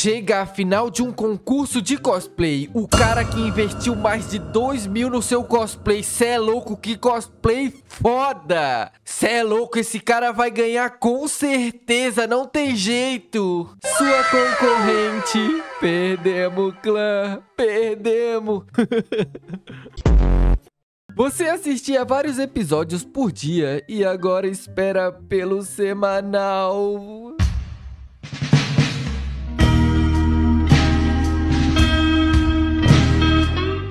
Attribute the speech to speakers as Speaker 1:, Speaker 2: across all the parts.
Speaker 1: Chega a final de um concurso de cosplay. O cara que investiu mais de 2 mil no seu cosplay. Cê é louco, que cosplay foda! Cê é louco, esse cara vai ganhar com certeza, não tem jeito. Sua concorrente. Perdemos, clã. Perdemos. Você assistia vários episódios por dia e agora espera pelo semanal.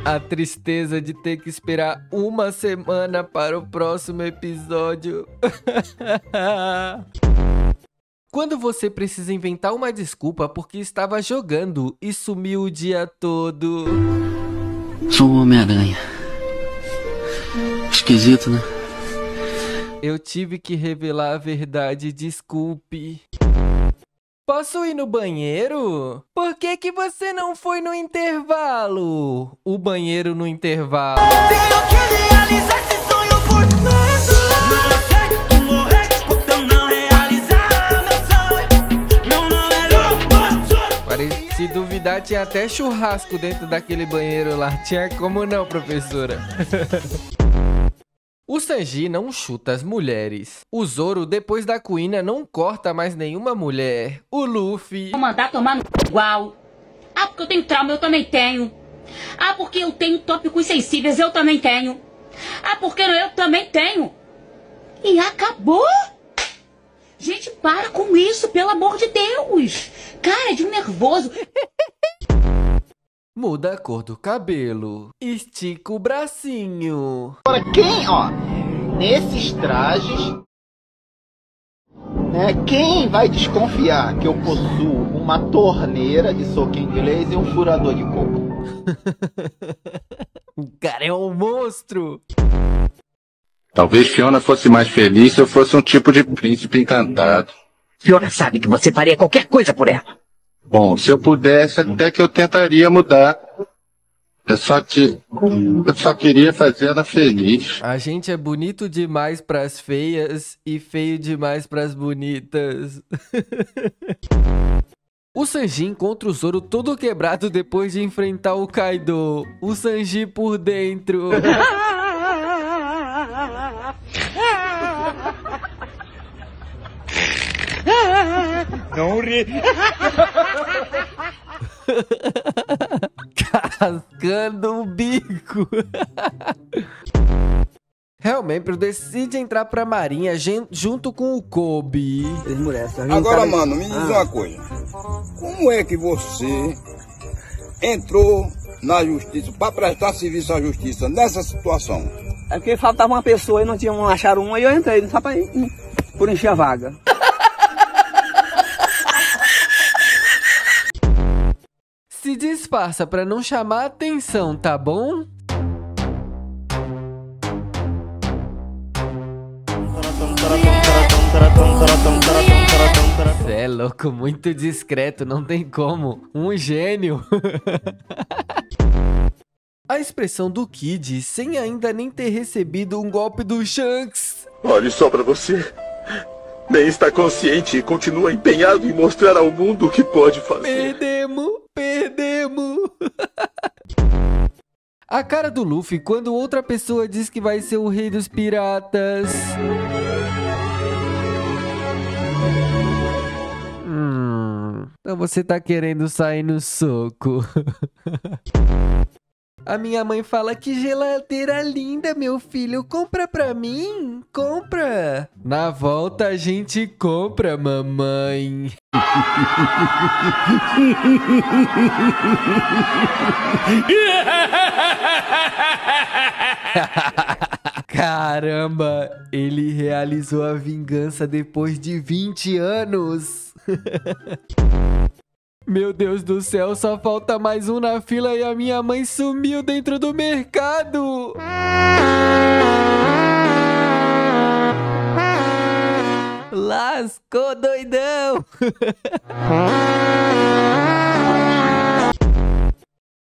Speaker 1: A tristeza de ter que esperar uma semana para o próximo episódio. Quando você precisa inventar uma desculpa porque estava jogando e sumiu o dia todo.
Speaker 2: Sou um Homem-Aranha. Esquisito, né?
Speaker 1: Eu tive que revelar a verdade, desculpe. Posso ir no banheiro? Por que que você não foi no intervalo? O banheiro no intervalo.
Speaker 3: Tenho que realizar esse sonho por dentro. Não aceito morrer por não realizar meu sonho. Não, não é louco.
Speaker 1: Pare- Se duvidar, tinha até churrasco dentro daquele banheiro lá. Tinha como não, professora? O Sanji não chuta as mulheres. O Zoro, depois da Kuina, não corta mais nenhuma mulher. O Luffy...
Speaker 4: Vou mandar tomar no igual. Ah, porque eu tenho trauma, eu também tenho. Ah, porque eu tenho tópicos sensíveis, eu também tenho. Ah, porque eu também tenho. E acabou. Gente, para com isso, pelo amor de Deus. Cara, é de um nervoso.
Speaker 1: Muda a cor do cabelo. Estica o bracinho.
Speaker 5: Agora, quem, ó, nesses trajes, né, quem vai desconfiar que eu possuo uma torneira de soco inglês e um furador de coco?
Speaker 1: O cara é um monstro.
Speaker 6: Talvez Fiona fosse mais feliz se eu fosse um tipo de príncipe encantado.
Speaker 7: Fiona sabe que você faria qualquer coisa por ela.
Speaker 6: Bom, se eu pudesse, até que eu tentaria mudar. Eu só, te... eu só queria fazer ela feliz.
Speaker 1: A gente é bonito demais pras feias e feio demais pras bonitas. O Sanji encontra o Zoro todo quebrado depois de enfrentar o Kaido. O Sanji por dentro.
Speaker 3: Não ri.
Speaker 1: Cascando o bico. Realmente, decide entrar pra marinha junto com o Kobe.
Speaker 8: Agora, mano, me diz uma coisa. Como é que você entrou na justiça para prestar serviço à justiça nessa situação?
Speaker 7: É porque faltava uma pessoa e não tinha um, acharam uma e eu entrei só pra ir, por encher a vaga.
Speaker 1: Se disfarça pra não chamar atenção, tá bom? Cê é louco, muito discreto, não tem como. Um gênio. A expressão do Kid, sem ainda nem ter recebido um golpe do Shanks.
Speaker 9: Olhe só pra você. Nem está consciente e continua empenhado em mostrar ao mundo o que pode fazer.
Speaker 1: Perdemos. A cara do Luffy quando outra pessoa diz que vai ser o rei dos piratas. Hum, então você tá querendo sair no soco. A minha mãe fala que geladeira linda, meu filho. Compra pra mim? Compra. Na volta a gente compra, mamãe. Caramba, ele realizou a vingança depois de 20 anos. Meu Deus do céu, só falta mais um na fila e a minha mãe sumiu dentro do mercado. Lascou, doidão.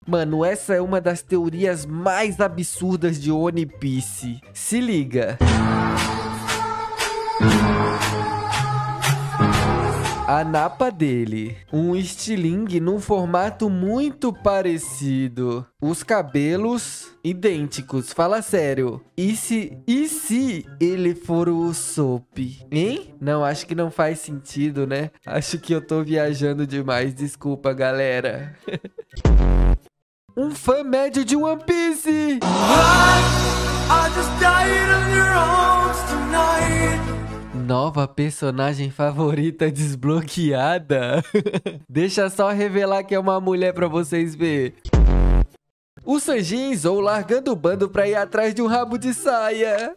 Speaker 1: Mano, essa é uma das teorias mais absurdas de One Piece. Se liga. a napa dele. Um estilingue num formato muito parecido. Os cabelos idênticos. Fala sério. E se, e se ele for o Usopp? Hein? Não, acho que não faz sentido, né? Acho que eu tô viajando demais. Desculpa, galera. um fã médio de One Piece! Nova personagem favorita desbloqueada? Deixa só revelar que é uma mulher pra vocês ver. O Sanjin ou largando o bando pra ir atrás de um rabo de saia.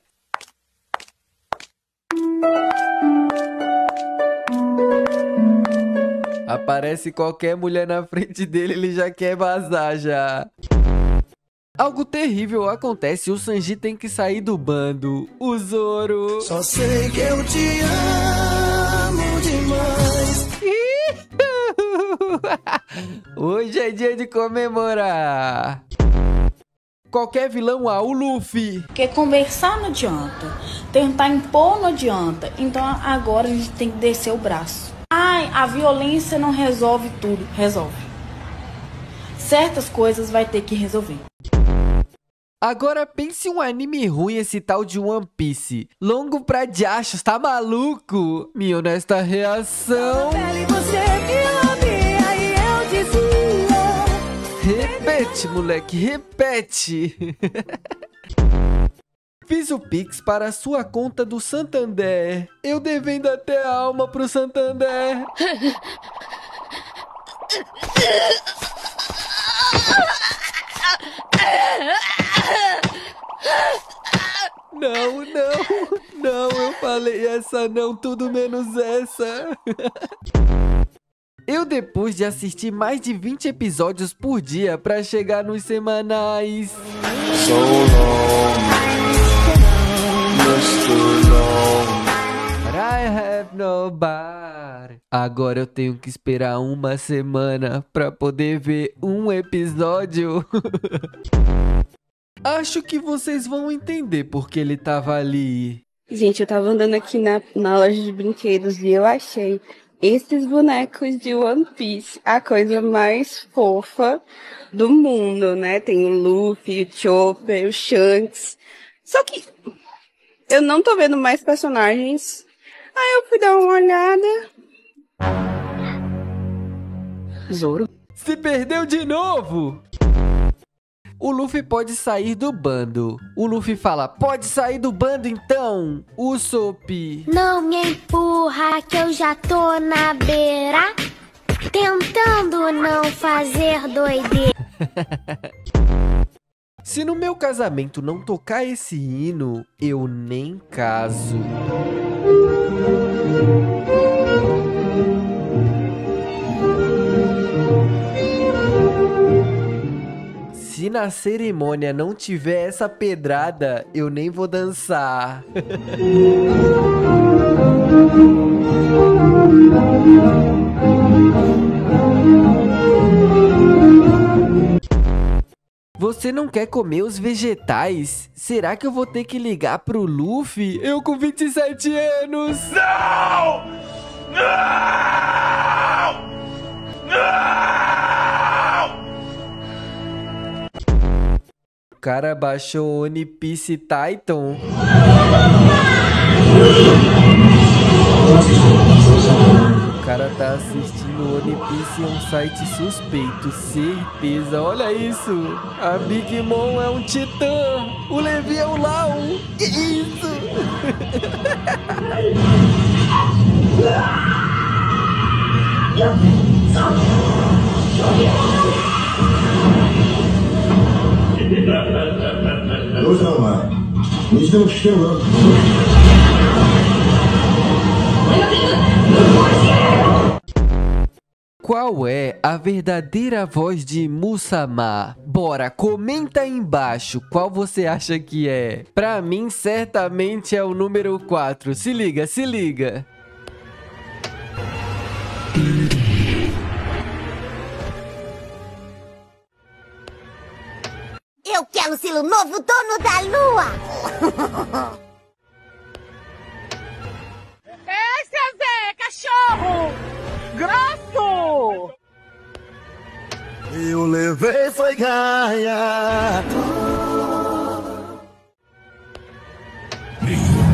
Speaker 1: Aparece qualquer mulher na frente dele, ele já quer vazar já. Algo terrível acontece, o Sanji tem que sair do bando. O Zoro.
Speaker 3: Só sei que eu te amo demais.
Speaker 1: Hoje é dia de comemorar. Qualquer vilão há, o Luffy.
Speaker 10: Porque conversar não adianta. Tentar impor não adianta. Então agora a gente tem que descer o braço. Ai, a violência não resolve tudo. Resolve. Certas coisas vai ter que resolver.
Speaker 1: Agora pense um anime ruim esse tal de One Piece. Longo pra diachos, tá maluco? Minha honesta reação. Repete, moleque, repete. Fiz o Pix para a sua conta do Santander. Eu devendo até a alma pro Santander. Não, não, não, eu falei essa não, tudo menos essa. Eu, depois de assistir mais de 20 episódios por dia para chegar nos semanais.
Speaker 3: So long,
Speaker 1: have nobody. Agora eu tenho que esperar uma semana para poder ver um episódio. Acho que vocês vão entender porque ele tava ali.
Speaker 11: Gente, eu tava andando aqui na, na loja de brinquedos e eu achei esses bonecos de One Piece a coisa mais fofa do mundo, né? Tem o Luffy, o Chopper, o Shanks. Só que eu não tô vendo mais personagens. Aí eu fui dar uma olhada. Zoro?
Speaker 1: Se perdeu de novo! O Luffy pode sair do bando. O Luffy fala: Pode sair do bando então, Usopp.
Speaker 12: Não me empurra que eu já tô na beira. Tentando não fazer doideira.
Speaker 1: Se no meu casamento não tocar esse hino, eu nem caso. Se na cerimônia não tiver essa pedrada, eu nem vou dançar. Você não quer comer os vegetais? Será que eu vou ter que ligar pro Luffy? Eu com 27 anos!
Speaker 3: Não! Não! Não!
Speaker 1: O cara baixou o One Piece Titan. O cara tá assistindo o One Piece em um site suspeito, certeza. Olha isso! A Big Mom é um titã! O Levi é o Lau! Que isso? Qual é a verdadeira voz de Musama? Bora, comenta aí embaixo qual você acha que é. Pra mim, certamente é o número 4. Se liga, se liga.
Speaker 12: Eu quero ser o novo dono da lua.
Speaker 13: Ei, seu Zeca,
Speaker 3: cachorro! Grosso!
Speaker 13: Eu levei foi gaia.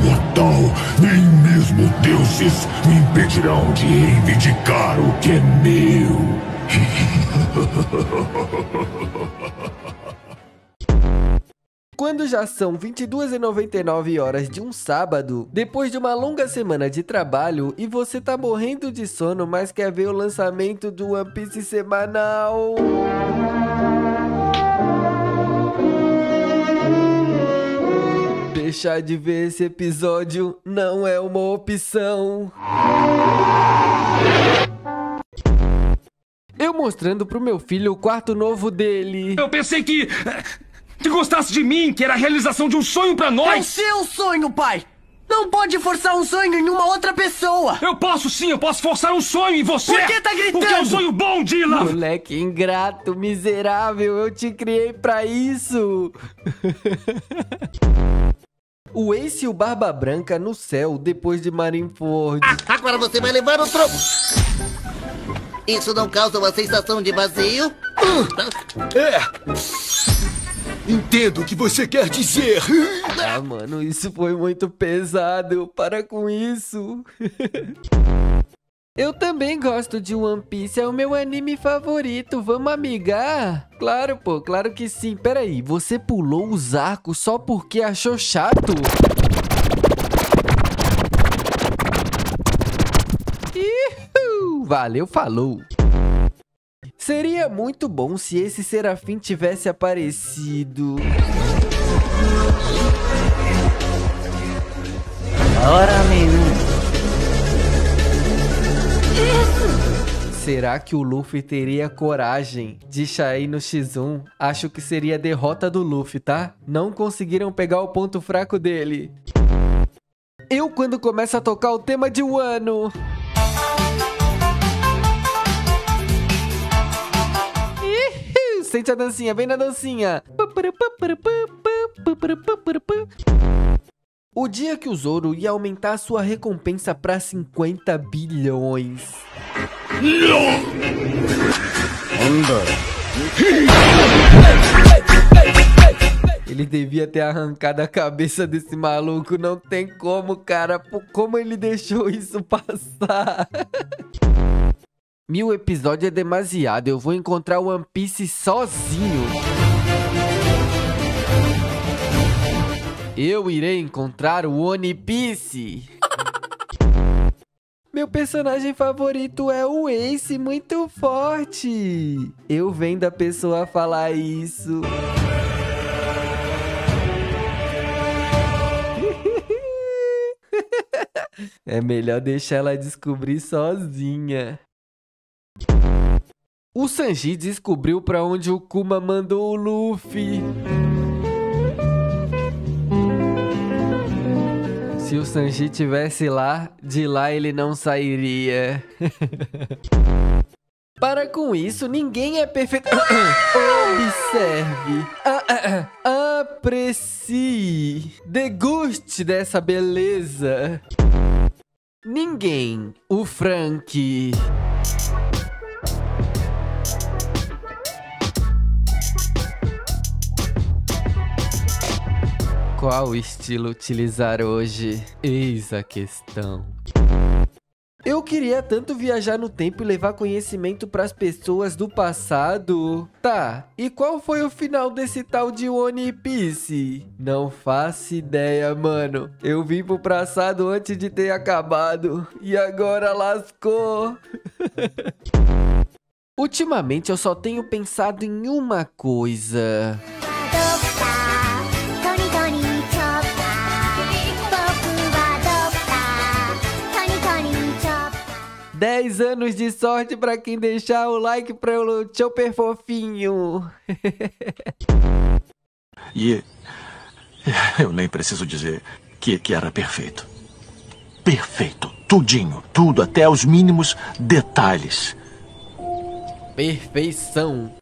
Speaker 14: Mortal, nem mesmo deuses me impedirão de reivindicar o que é meu.
Speaker 1: Quando já são 22h99 horas de um sábado, depois de uma longa semana de trabalho e você tá morrendo de sono, mas quer ver o lançamento do One Piece semanal. Deixar de ver esse episódio não é uma opção. Eu mostrando pro meu filho o quarto novo dele.
Speaker 15: Eu pensei que. Que gostasse de mim, que era a realização de um sonho pra nós!
Speaker 16: É o seu sonho, pai! Não pode forçar um sonho em uma outra pessoa!
Speaker 15: Eu posso sim, eu posso forçar um sonho em você!
Speaker 16: Por que tá gritando?
Speaker 15: Porque é um sonho bom, Dylan!
Speaker 1: Moleque ingrato, miserável, eu te criei pra isso! o Ace e o Barba Branca no céu depois de Marineford.
Speaker 17: Ah, agora você vai levar o troco! Isso não causa uma sensação de vazio?
Speaker 13: É! Entendo o que você quer dizer.
Speaker 1: Ah, mano, isso foi muito pesado. Para com isso. Eu também gosto de One Piece, é o meu anime favorito. Vamos amigar? Claro, pô, claro que sim. Peraí, você pulou os arcos só porque achou chato? Valeu, falou. Seria muito bom se esse Serafim tivesse aparecido.
Speaker 2: Hora nenhuma.
Speaker 1: Será que o Luffy teria coragem de sair no X1? Acho que seria a derrota do Luffy, tá? Não conseguiram pegar o ponto fraco dele. Eu quando começa a tocar o tema de Wano. Sente a dancinha, vem na dancinha. O dia que o Zoro ia aumentar sua recompensa para 50 bilhões. Ele devia ter arrancado a cabeça desse maluco. Não tem como, cara. Como ele deixou isso passar? Mil episódios é demasiado. Eu vou encontrar o One Piece sozinho. Eu irei encontrar o One Piece. Meu personagem favorito é o Ace, muito forte. Eu vendo a pessoa falar isso. É melhor deixar ela descobrir sozinha. O Sanji descobriu pra onde o Kuma mandou o Luffy. Se o Sanji tivesse lá, de lá ele não sairia. Para com isso, ninguém é perfeito. Observe. Ah, ah, ah. Aprecie. Deguste dessa beleza. Ninguém. O Frank. Qual estilo utilizar hoje? Eis a questão. Eu queria tanto viajar no tempo e levar conhecimento para as pessoas do passado. Tá, e qual foi o final desse tal de One Piece? Não faço ideia, mano. Eu vim pro passado antes de ter acabado e agora lascou. Ultimamente eu só tenho pensado em uma coisa. 10 anos de sorte pra quem deixar o like pra eu Chopper fofinho.
Speaker 9: E eu nem preciso dizer que, que era perfeito. Perfeito. Tudinho. Tudo, até os mínimos detalhes.
Speaker 1: Perfeição.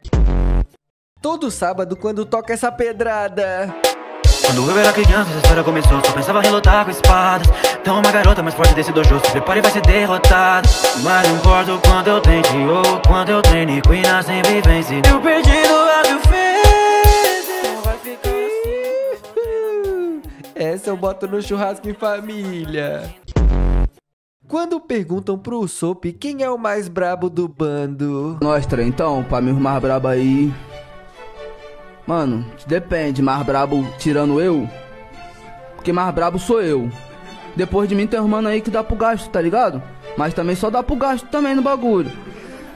Speaker 1: Todo sábado quando toca essa pedrada.
Speaker 18: Quando eu era criança, essa história começou. Só pensava em lutar com espadas. Então, uma garota mais forte desse dojo. Se prepare e vai ser derrotada. Mas não importa o quanto eu tente ou o quanto eu treine. Queen a sempre vence. Eu perdi do lado vai ficar assim.
Speaker 1: Essa eu boto no churrasco em família. Quando perguntam pro Sop quem é o mais brabo do bando,
Speaker 7: Nós então, pra mim os mais brabo aí. Mano, depende, mais brabo tirando eu. Porque mais brabo sou eu. Depois de mim tem um mano aí que dá pro gasto, tá ligado? Mas também só dá pro gasto também no bagulho.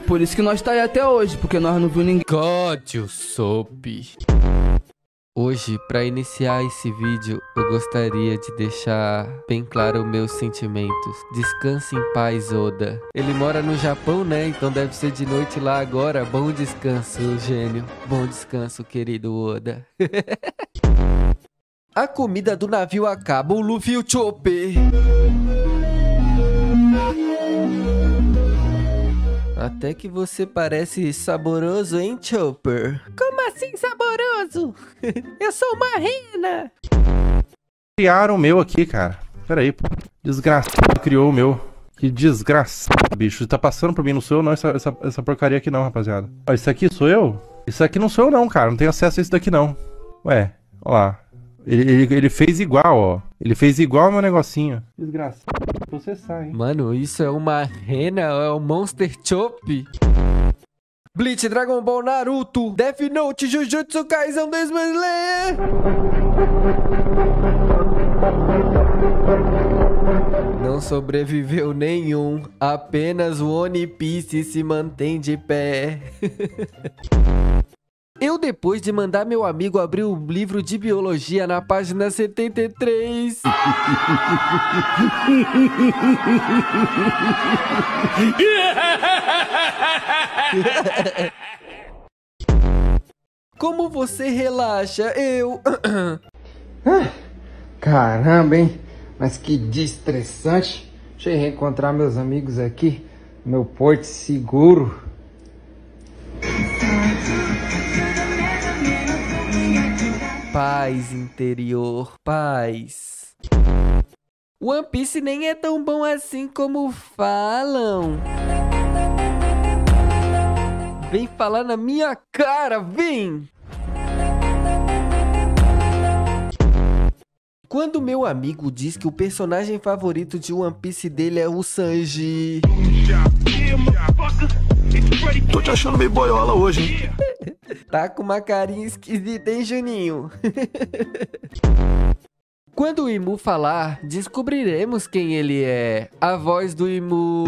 Speaker 7: Por isso que nós tá aí até hoje, porque nós não viu ninguém.
Speaker 1: God, o Sop. Hoje, para iniciar esse vídeo, eu gostaria de deixar bem claro meus sentimentos. Descanse em paz, Oda. Ele mora no Japão, né? Então deve ser de noite lá agora. Bom descanso, gênio. Bom descanso, querido Oda. A comida do navio acaba, o Luffy e o Chopper. Até que você parece saboroso, hein, Chopper?
Speaker 19: Como assim saboroso? Eu sou uma rena.
Speaker 20: Criaram o meu aqui, cara. Pera aí, pô. Desgraçado criou o meu. Que desgraçado, bicho. Tá passando por mim, não sou eu não, essa, essa, essa porcaria aqui não, rapaziada. Ó, isso aqui sou eu? Isso aqui não sou eu não, cara. Não tenho acesso a isso daqui não. Ué, ó lá. Ele, ele, ele fez igual, ó. Ele fez igual meu negocinho. Desgraçado. Você sai, hein?
Speaker 1: Mano, isso é uma rena, é o Monster Chop. Bleach, Dragon Ball, Naruto, Death Note, Jujutsu Kaisen, Demon Slayer. Não sobreviveu nenhum, apenas o One Piece se mantém de pé. Eu, depois de mandar meu amigo abrir o livro de biologia na página 73. Como você relaxa? Eu.
Speaker 21: Caramba, hein? Mas que dia estressante. Deixa eu reencontrar meus amigos aqui. Meu porto seguro.
Speaker 1: Paz interior, paz. One Piece nem é tão bom assim como falam. Vem falar na minha cara, vem! Quando meu amigo diz que o personagem favorito de One Piece dele é o Sanji.
Speaker 9: Tô te achando meio boiola hoje, hein?
Speaker 1: Tá com uma carinha esquisita, hein, Juninho? Quando o Imu falar, descobriremos quem ele é. A voz do Imu.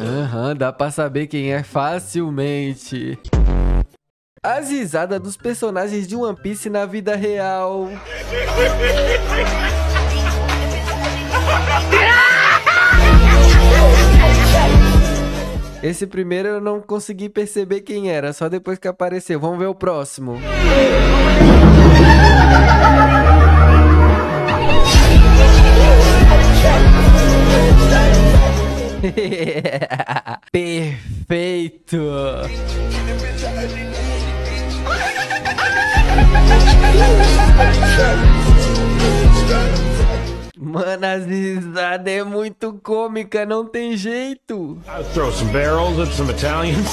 Speaker 1: Aham, dá pra saber quem é facilmente. As risadas dos personagens de One Piece na vida real. Esse primeiro eu não consegui perceber quem era, só depois que apareceu. Vamos ver o próximo. Perfeito! Mano, as risadas é muito cômica, não tem jeito.
Speaker 15: I'll throw some barrels at some Italians.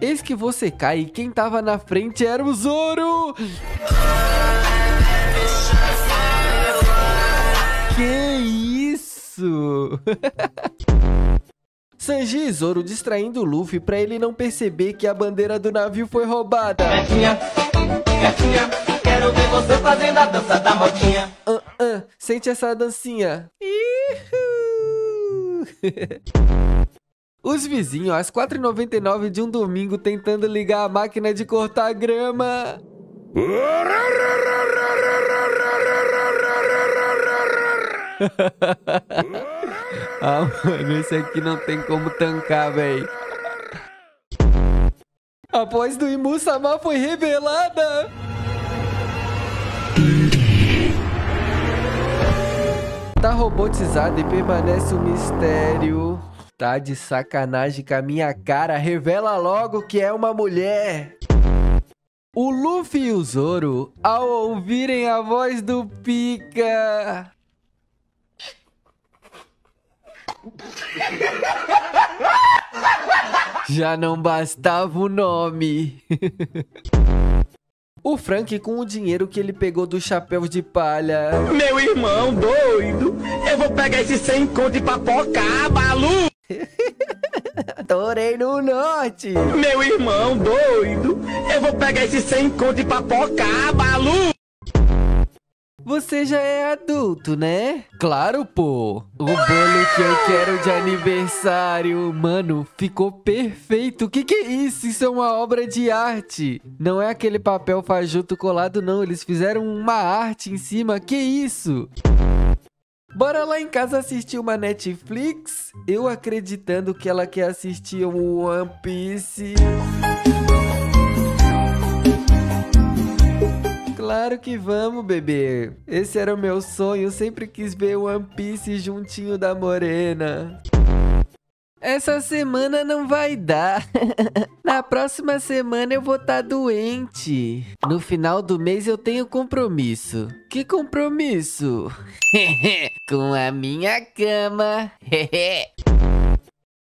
Speaker 1: Eis que você cai e quem tava na frente era o Zoro! Isso? Sanji e Zoro distraindo o Luffy pra ele não perceber que a bandeira do navio foi roubada.
Speaker 3: Gatinha, gatinha, quero ver você fazendo a dança da motinha.
Speaker 1: Ah, ah, sente essa dancinha. Os vizinhos às 4h99 de um domingo tentando ligar a máquina de cortar grama. Ah, mano, esse aqui não tem como tancar, véi. A voz do Imu-sama foi revelada. Tá robotizado e permanece um mistério. Tá de sacanagem com a minha cara. Revela logo que é uma mulher. O Luffy e o Zoro, ao ouvirem a voz do Pika. Já não bastava o nome. o Frank com o dinheiro que ele pegou do chapéu de palha.
Speaker 3: Meu irmão doido, eu vou pegar esse 100 conto e papocar, Balu!
Speaker 1: Torei no norte.
Speaker 3: Meu irmão doido, eu vou pegar esse 100 conto e papocar, Balu!
Speaker 1: Você já é adulto, né? Claro, pô. O bolo que eu quero de aniversário. Mano, ficou perfeito. O que, que é isso? Isso é uma obra de arte. Não é aquele papel fajuto colado, não. Eles fizeram uma arte em cima. Que isso? Bora lá em casa assistir uma Netflix? Eu acreditando que ela quer assistir o One Piece. Claro que vamos, bebê. Esse era o meu sonho. Eu sempre quis ver o One Piece juntinho da Morena. Essa semana não vai dar. Na próxima semana eu vou estar tá doente. No final do mês eu tenho compromisso. Que compromisso? Com a minha cama.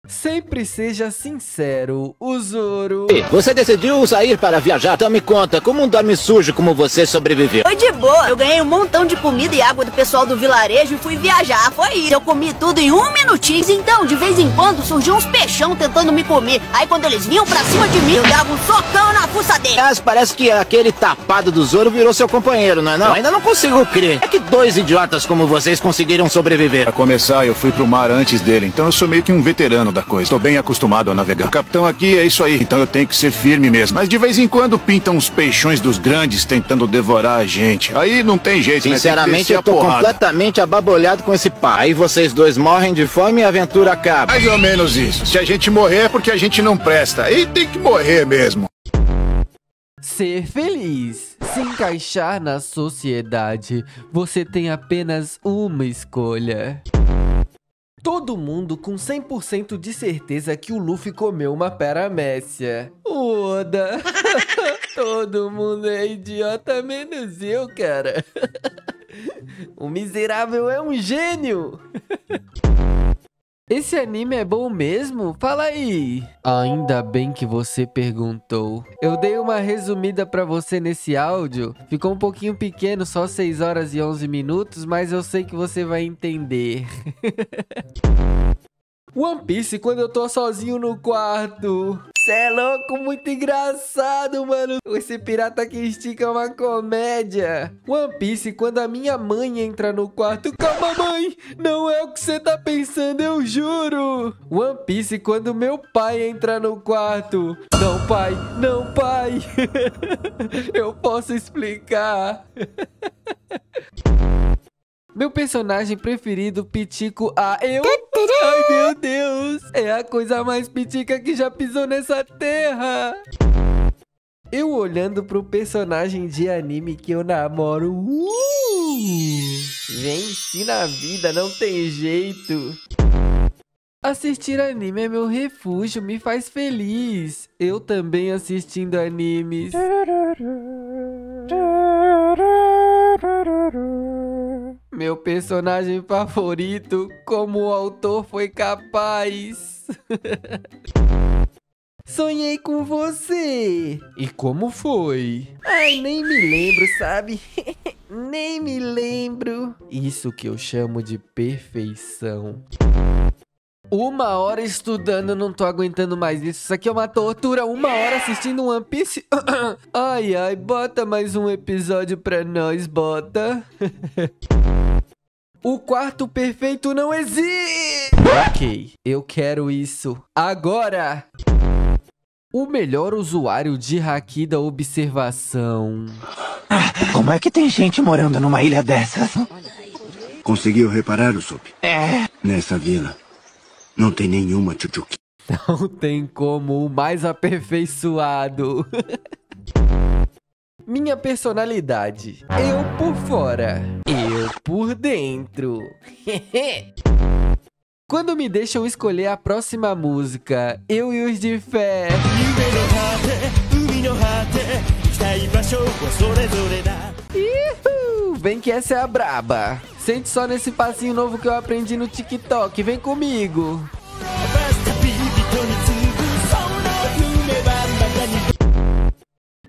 Speaker 1: Sempre seja sincero, o Zoro.
Speaker 22: Você decidiu sair para viajar, então me conta, como um dorme sujo como você sobreviveu?
Speaker 23: Foi de boa, eu ganhei um montão de comida e água do pessoal do vilarejo e fui viajar, foi isso. Eu comi tudo em um minutinho, então de vez em quando surgiam uns peixão tentando me comer. Aí quando eles vinham pra cima de mim, eu dava um socão na fuça dele.
Speaker 22: Mas parece que aquele tapado do Zoro virou seu companheiro, não é não? Eu ainda não consigo crer. É que dois idiotas como vocês conseguiram sobreviver.
Speaker 24: Pra começar, eu fui pro mar antes dele, então eu sou meio que um veterano da coisa. Estou bem acostumado a navegar. O capitão aqui é isso aí, então eu tenho que ser firme mesmo. Mas de vez em quando pintam uns peixões dos grandes tentando devorar a gente. Aí não tem jeito,
Speaker 22: Sinceramente,
Speaker 24: né?
Speaker 22: eu tô completamente ababolhado com esse pá. Aí vocês dois morrem de fome e a aventura acaba.
Speaker 24: Mais ou menos isso. Se a gente morrer é porque a gente não presta. Aí tem que morrer mesmo.
Speaker 1: Ser feliz. Se encaixar na sociedade. Você tem apenas uma escolha. Todo mundo com 100% de certeza que o Luffy comeu uma paramécia. Oda! Todo mundo é idiota menos eu, cara. o miserável é um gênio! Esse anime é bom mesmo? Fala aí! Ainda bem que você perguntou. Eu dei uma resumida pra você nesse áudio. Ficou um pouquinho pequeno, só 6 horas e 11 minutos, mas eu sei que você vai entender. One Piece quando eu tô sozinho no quarto. Cê é louco, muito engraçado, mano. Esse pirata que estica é uma comédia. One Piece quando a minha mãe entra no quarto. Calma, mãe. Não é o que você tá pensando, eu juro. One Piece quando meu pai entra no quarto. Não, pai. Não, pai. eu posso explicar. Meu personagem preferido, Pitico A. Eu? Ai, meu Deus! É a coisa mais pitica que já pisou nessa terra! Eu olhando pro personagem de anime que eu namoro. Uh! Vence na vida, não tem jeito. Assistir anime é meu refúgio, me faz feliz. Eu também assistindo animes. Meu personagem favorito, como o autor foi capaz. Sonhei com você. E como foi? Ai, nem me lembro, sabe? nem me lembro. Isso que eu chamo de perfeição. Uma hora estudando, não tô aguentando mais isso. Isso aqui é uma tortura. Uma hora assistindo One Piece. ai, ai, bota mais um episódio pra nós, bota. o quarto perfeito não existe. Ok, eu quero isso. Agora. O melhor usuário de haki da observação.
Speaker 22: Como é que tem gente morando numa ilha dessas?
Speaker 25: Conseguiu reparar o Sop?
Speaker 1: É.
Speaker 25: Nessa vila, não tem nenhuma tchutchuki.
Speaker 1: Não tem como o mais aperfeiçoado. Minha personalidade. Eu por fora. Eu por dentro. Quando me deixam escolher a próxima música, eu e os de fé. Ihu, vem que essa é a braba. Sente só nesse passinho novo que eu aprendi no TikTok. Vem comigo.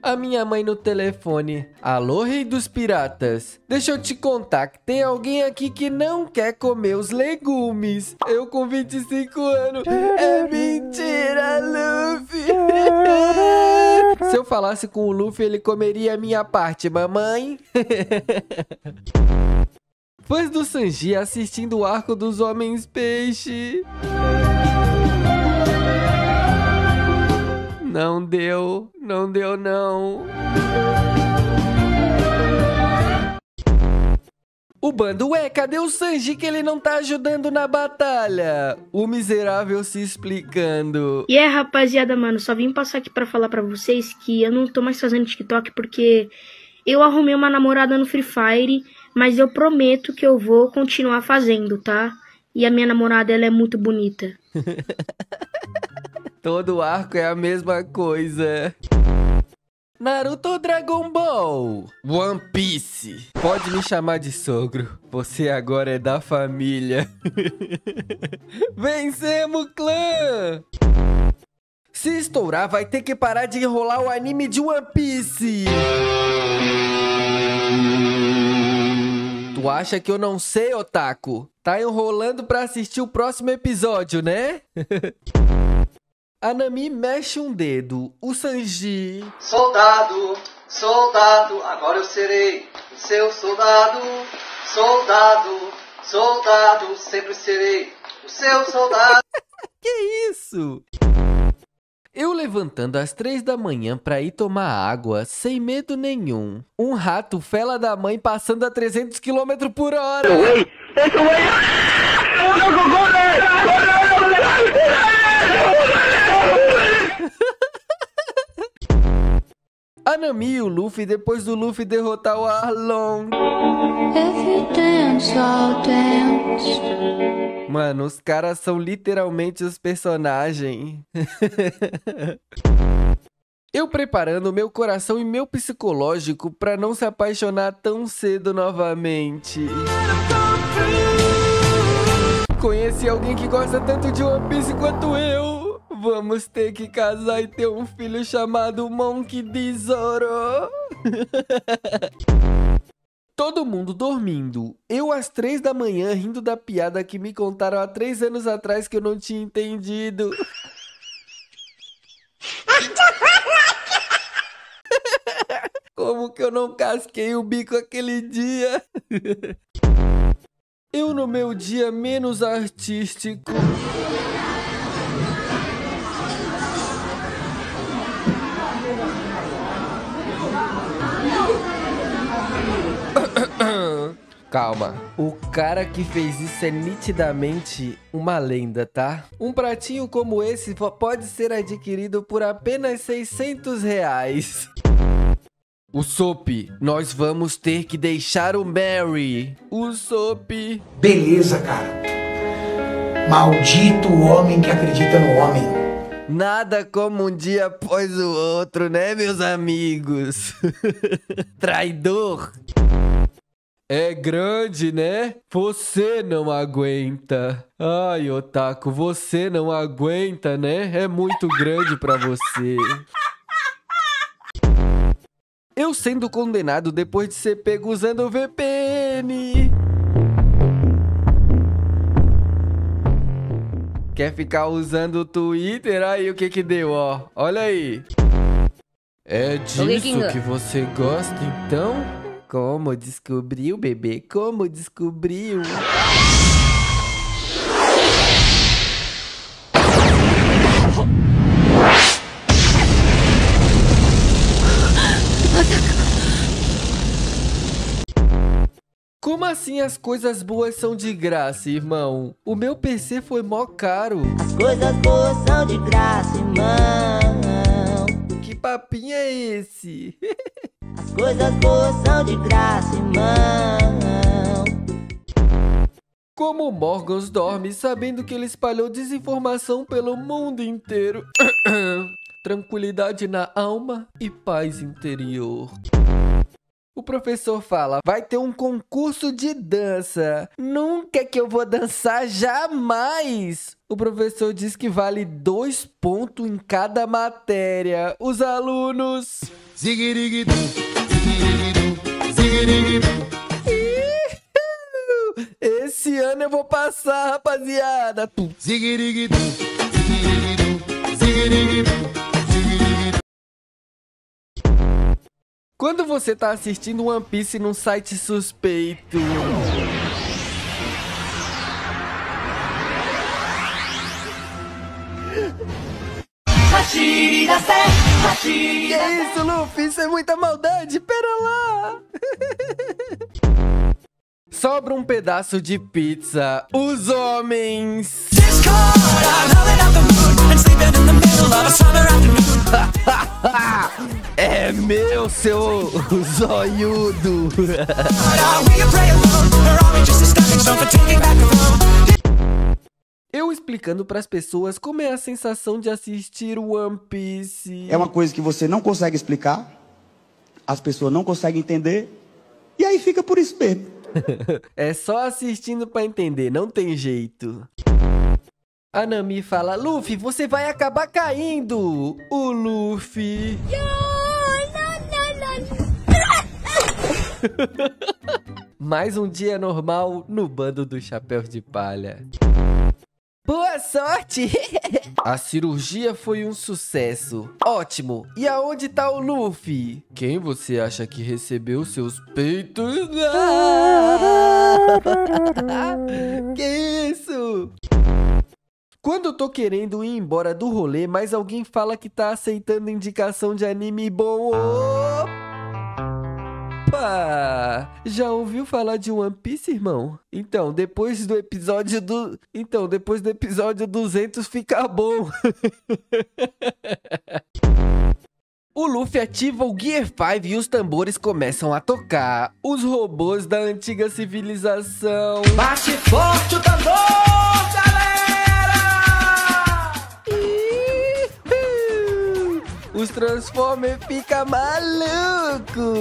Speaker 1: A minha mãe no telefone. Alô, rei dos piratas. Deixa eu te contar que tem alguém aqui que não quer comer os legumes. Eu com 25 anos. É mentira, Luffy. Se eu falasse com o Luffy, ele comeria a minha parte, mamãe. Fãs do Sanji assistindo o arco dos Homens Peixe. Não deu, não deu não. O bando, ué, cadê o Sanji que ele não tá ajudando na batalha? O miserável se explicando.
Speaker 26: E é, rapaziada, mano, só vim passar aqui pra falar pra vocês que eu não tô mais fazendo TikTok porque eu arrumei uma namorada no Free Fire, mas eu prometo que eu vou continuar fazendo, tá? E a minha namorada, ela é muito bonita.
Speaker 1: Todo arco é a mesma coisa. Naruto Dragon Ball? One Piece. Pode me chamar de sogro. Você agora é da família. Vencemos, clã! Se estourar, vai ter que parar de enrolar o anime de One Piece. Tu acha que eu não sei, otaku? Tá enrolando pra assistir o próximo episódio, né? A Nami mexe um dedo. O Sanji.
Speaker 27: Soldado, soldado, agora eu serei o seu soldado. Soldado, soldado, sempre serei o seu soldado.
Speaker 1: que isso? Eu levantando às três da manhã pra ir tomar água, sem medo nenhum. Um rato fela da mãe passando a 300 km por hora. A Nami e o Luffy depois do Luffy derrotar o Arlong. Mano, os caras são literalmente os personagens. Eu preparando meu coração e meu psicológico pra não se apaixonar tão cedo novamente. Conheci alguém que gosta tanto de One Piece quanto eu. Vamos ter que casar e ter um filho chamado Monkey D. Zoro. Todo mundo dormindo. Eu às três da manhã rindo da piada que me contaram há três anos atrás que eu não tinha entendido. Como que eu não casquei o bico aquele dia? Eu no meu dia menos artístico. Calma, o cara que fez isso é nitidamente uma lenda, tá? Um pratinho como esse pode ser adquirido por apenas 600 reais. O Sop, nós vamos ter que deixar o Mary. O Sop.
Speaker 28: Beleza, cara. Maldito o homem que acredita no homem.
Speaker 1: Nada como um dia após o outro, né, meus amigos? Traidor. É grande, né? Você não aguenta. Ai, Otaku, você não aguenta, né? É muito grande pra você. Eu sendo condenado depois de ser pego usando o VPN. Quer ficar usando o Twitter? Aí o que que deu, ó. Olha aí. É disso que você gosta, então? Como descobriu, bebê? Como descobriu? Como assim as coisas boas são de graça, irmão? O meu PC foi mó caro.
Speaker 2: As coisas boas são de graça, irmão.
Speaker 1: Que papinho é esse?
Speaker 2: As coisas boas são de graça, irmão.
Speaker 1: Como Morgans dorme sabendo que ele espalhou desinformação pelo mundo inteiro. Tranquilidade na alma e paz interior. O professor fala: vai ter um concurso de dança. Nunca que eu vou dançar, jamais! O professor diz que vale dois pontos em cada matéria. Os alunos. Ihu! Esse ano eu vou passar, rapaziada. Tu.
Speaker 13: Ziguiriguidu, ziguiriguidu,
Speaker 1: Quando você tá assistindo One Piece num site suspeito. Que isso, Luffy? Isso é muita maldade. Pera lá. Sobra um pedaço de pizza. Os homens. É meu, seu zoiudo. Eu explicando pras pessoas como é a sensação de assistir o One Piece.
Speaker 25: É uma coisa que você não consegue explicar, as pessoas não conseguem entender, e aí fica por isso mesmo.
Speaker 1: é só assistindo pra entender, não tem jeito. A Nami fala, Luffy, você vai acabar caindo. O Luffy... Mais um dia normal no bando dos chapéus de palha. Boa sorte! A cirurgia foi um sucesso. Ótimo! E aonde tá o Luffy? Quem você acha que recebeu seus peitos? que isso? Quando eu tô querendo ir embora do rolê, mas alguém fala que tá aceitando indicação de anime bom. Opa! Já ouviu falar de One Piece, irmão? Então, depois do episódio do. Então, depois do episódio 200 fica bom. O Luffy ativa o Gear 5 e os tambores começam a tocar. Os robôs da antiga civilização.
Speaker 3: Bate forte o tambor,
Speaker 1: Os Transformers fica maluco.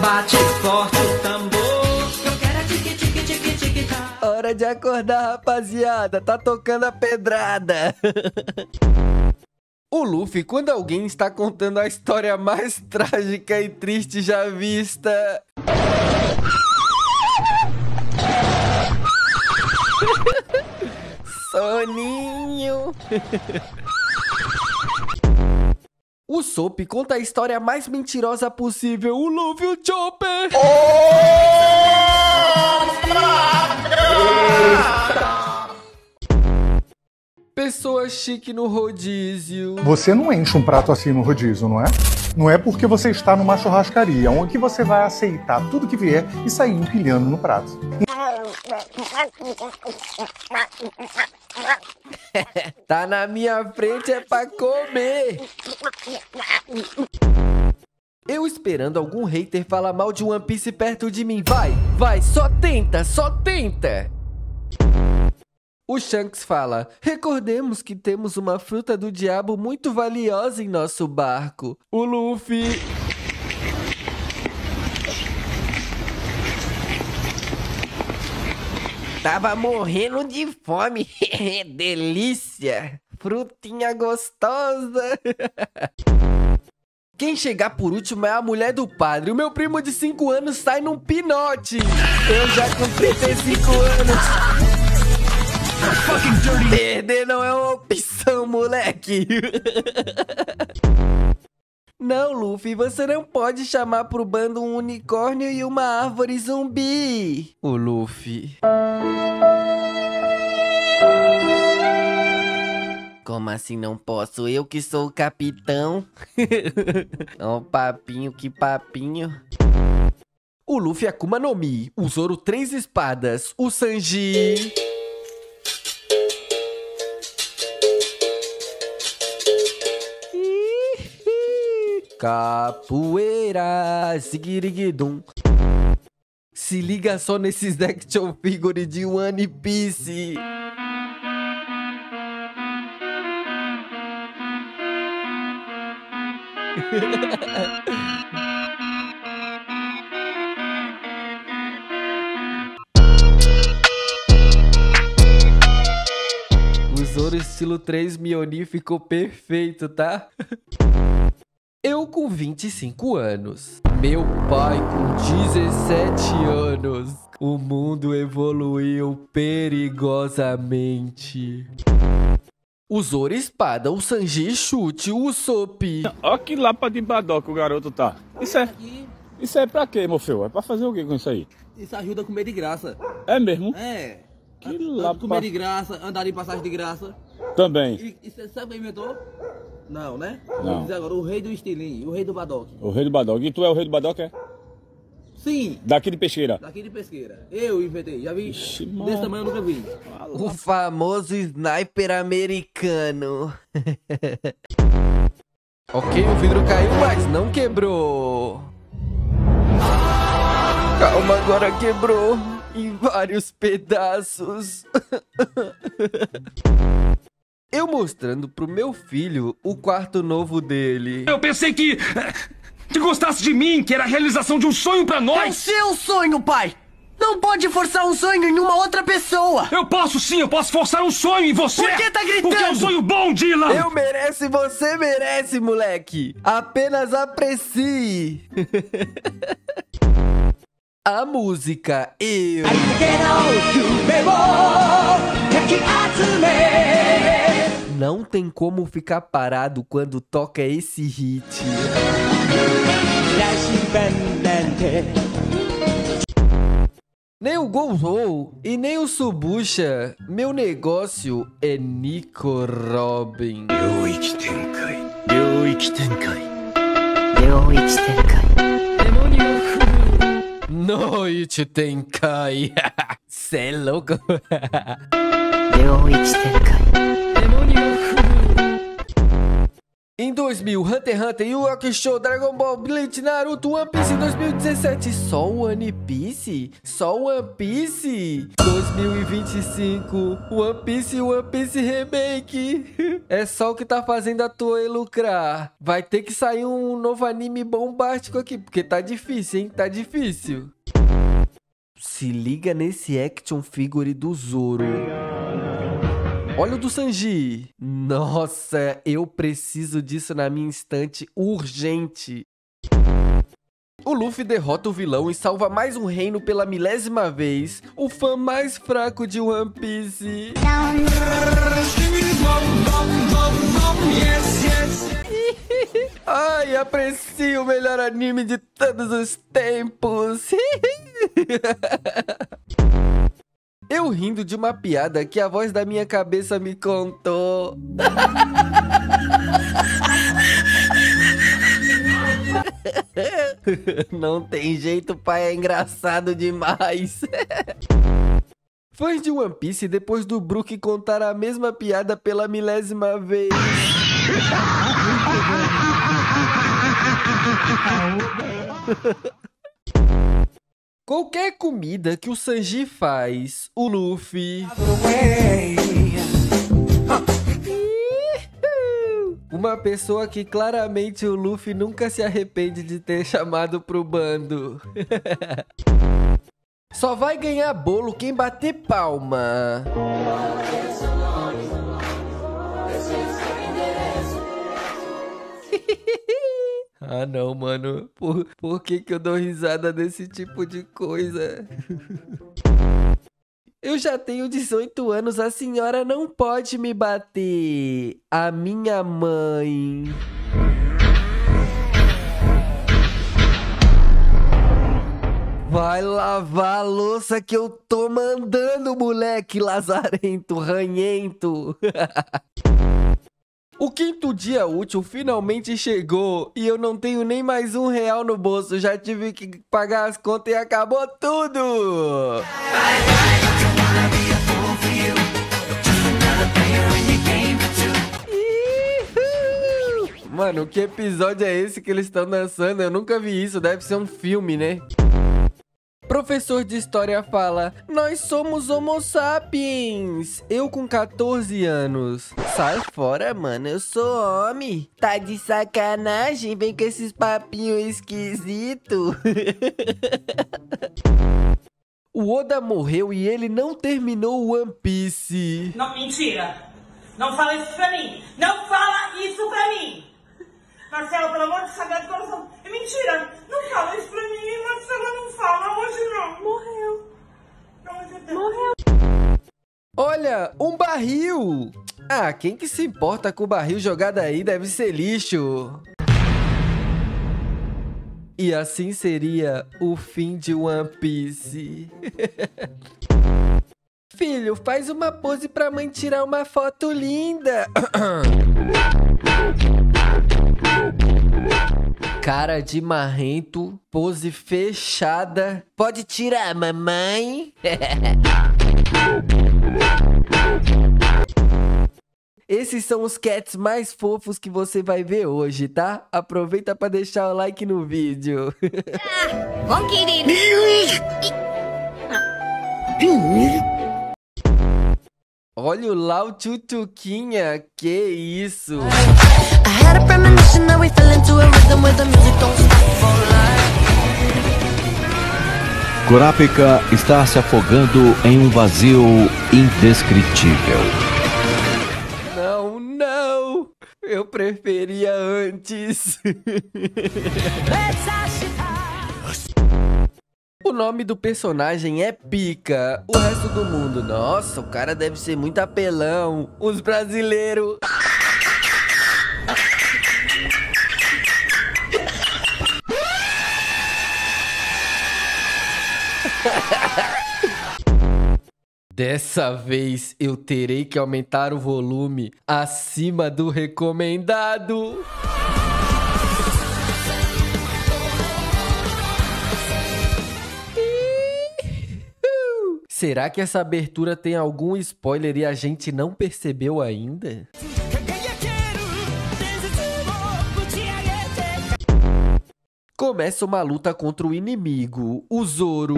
Speaker 3: Bate forte o tambor. Eu quero tique tique tique tique tá.
Speaker 1: Hora de acordar, rapaziada. Tá tocando a pedrada. O Luffy, quando alguém está contando a história mais trágica e triste já vista. Soninho. O Soap conta a história mais mentirosa possível. O Luffy, o Chopper. Pessoa chique no rodízio.
Speaker 29: Você não enche um prato assim no rodízio, não é? Não é porque você está numa churrascaria, onde você vai aceitar tudo que vier e sair empilhando no prato.
Speaker 1: tá na minha frente é pra comer. Eu esperando algum hater falar mal de One Piece perto de mim. Vai, vai, só tenta, só tenta. O Shanks fala: Recordemos que temos uma fruta do diabo muito valiosa em nosso barco. O Luffy. Tava morrendo de fome. Delícia! Frutinha gostosa. Quem chegar por último é a mulher do padre. O meu primo de 5 anos sai num pinote. Eu já com 35 anos. Perder não é uma opção, moleque. Não, Luffy, você não pode chamar pro bando um unicórnio e uma árvore zumbi. O Luffy. Como assim não posso? Eu que sou o capitão. Ó, papinho, que papinho. O Luffy Akuma no Mi. O Zoro três espadas. O Sanji... Capoeira, sigiriguidum. Se liga só nesses action figure de One Piece. o Zoro estilo 3 Mioni ficou perfeito, tá? Eu com 25 anos. Meu pai com 17 anos. O mundo evoluiu perigosamente. O Zoro espada, o Sanji chute, o Sop.
Speaker 30: Olha que lapa de badoca o garoto tá. Isso é. Isso é pra quê, Morfeu? É pra fazer o quê com isso aí?
Speaker 7: Isso ajuda a comer de graça.
Speaker 30: É mesmo?
Speaker 7: É.
Speaker 30: Que lapa.
Speaker 7: Comer de graça, andar em passagem de graça.
Speaker 30: Também.
Speaker 7: E, e você sabe quem inventou? Não, né?
Speaker 30: Não.
Speaker 7: Agora, o rei do estilinho, o rei do badoque.
Speaker 30: O rei do badoca. E tu é o rei do badoca, é?
Speaker 7: Sim,
Speaker 30: Daqui de pesqueira.
Speaker 7: daqui de pesqueira. Eu inventei, já vi. Desse
Speaker 30: mano.
Speaker 7: tamanho eu nunca vi.
Speaker 1: O famoso sniper americano. ok, o vidro caiu, mas não quebrou. Calma, agora quebrou em vários pedaços. Eu mostrando pro meu filho o quarto novo dele.
Speaker 15: Eu pensei que. que gostasse de mim, que era a realização de um sonho pra
Speaker 31: É o
Speaker 15: nós!
Speaker 31: seu sonho, pai! Não pode forçar um sonho em uma outra pessoa!
Speaker 15: Eu posso sim, eu posso forçar um sonho em você!
Speaker 31: Por que tá gritando?
Speaker 15: Porque é um sonho bom, Dylan!
Speaker 1: Eu mereço e você merece, moleque. Apenas aprecie. A música Eu. Não tem como ficar parado quando toca esse hit. Nem o Gozou e nem o Subucha. Meu negócio é Nico Robin. Noite Tenkai. Cê é louco? Em 2000, Hunter x Hunter, Yu Hakusho, Dragon Ball, Bleach, Naruto, One Piece em 2017. Só One Piece? Só One Piece? 2025, One Piece One Piece Remake. É só o que tá fazendo a Toei lucrar. Vai ter que sair um novo anime bombástico aqui, porque tá difícil, hein? Tá difícil. Se liga nesse action figure do Zoro. Olha o do Sanji. Nossa, eu preciso disso na minha estante urgente. O Luffy derrota o vilão e salva mais um reino pela milésima vez. O fã mais fraco de One Piece. Ai, aprecio o melhor anime de todos os tempos. Eu rindo de uma piada que a voz da minha cabeça me contou. Não tem jeito, pai, é engraçado demais. Fãs de One Piece, depois do Brook contar a mesma piada pela milésima vez. Qualquer comida que o Sanji faz, o Luffy. Uma pessoa que claramente o Luffy nunca se arrepende de ter chamado pro bando. Só vai ganhar bolo quem bater palma. Ah não, mano. Por, por que, que eu dou risada desse tipo de coisa? Eu já tenho 18 anos, a senhora não pode me bater. A minha mãe. Vai lavar a louça que eu tô mandando, moleque lazarento, ranhento. O quinto dia útil finalmente chegou e eu não tenho nem mais um real no bolso. Já tive que pagar as contas e acabou tudo. Mano, que episódio é esse que eles estão dançando? Eu nunca vi isso, deve ser um filme, né? Professor de história fala: Nós somos Homo sapiens. Eu com 14 anos. Sai fora, mano. Eu sou homem. Tá de sacanagem? Vem com esses papinhos esquisitos. o Oda morreu e ele não terminou o One Piece.
Speaker 3: Não, mentira. Não fala isso pra mim. Não fala isso pra mim. Marcelo, pelo amor de sagrado coração. É mentira. Não fala isso pra mim. Marcelo, não fala. Hoje não. Morreu. Pelo amor de Deus. Morreu.
Speaker 1: Olha, um barril. Ah, quem que se importa com o barril jogado aí deve ser lixo. E assim seria o fim de One Piece. Filho, faz uma pose pra mãe tirar uma foto linda. Cara de marrento, pose fechada. Pode tirar, mamãe. Esses são os cats mais fofos que você vai ver hoje, tá? Aproveita pra deixar o like no vídeo.
Speaker 23: Bom, querido.
Speaker 32: Don't stop for life.
Speaker 33: Kurapika está se afogando em um vazio indescritível.
Speaker 1: Não, não! Eu preferia antes. O nome do personagem é Pica. O resto do mundo, nossa, o cara deve ser muito apelão. Os brasileiros. Dessa vez eu terei que aumentar o volume acima do recomendado. Será que essa abertura tem algum spoiler e a gente não percebeu ainda? Começa uma luta contra o inimigo, o Zoro.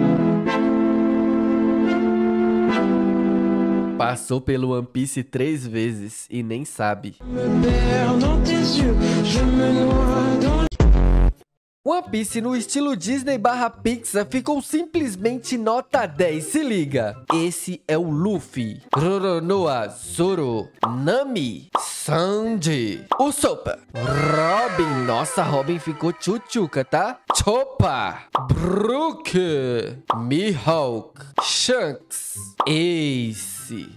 Speaker 1: Passou pelo One Piece três vezes e nem sabe. One Piece no estilo Disney barra Pixar ficou simplesmente nota 10, se liga. Esse é o Luffy, Roronoa, Zoro, Nami, Sanji, Usopp, Robin, nossa, Robin ficou tchutchuca, tá? Choppa, Brook, Mihawk, Shanks, Ace,